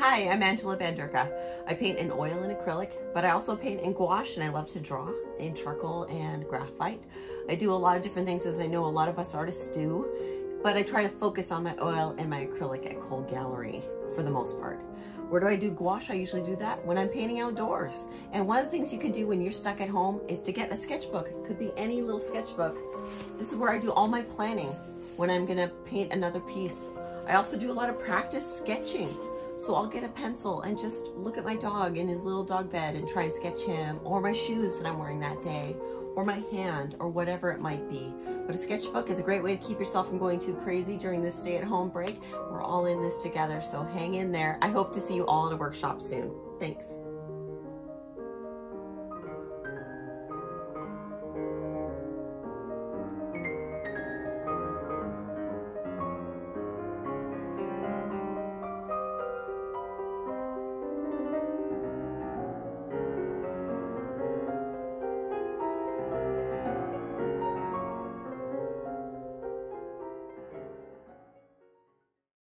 Hi, I'm Angela Bandurka. I paint in oil and acrylic, but I also paint in gouache and I love to draw in charcoal and graphite. I do a lot of different things as I know a lot of us artists do, but I try to focus on my oil and my acrylic at Cole Gallery for the most part. Where do I do gouache? I usually do that when I'm painting outdoors. And one of the things you can do when you're stuck at home is to get a sketchbook. It could be any little sketchbook. This is where I do all my planning when I'm gonna paint another piece. I also do a lot of practice sketching. So I'll get a pencil and just look at my dog in his little dog bed and try and sketch him or my shoes that I'm wearing that day or my hand or whatever it might be. But a sketchbook is a great way to keep yourself from going too crazy during this stay at home break. We're all in this together, so hang in there. I hope to see you all at a workshop soon. Thanks.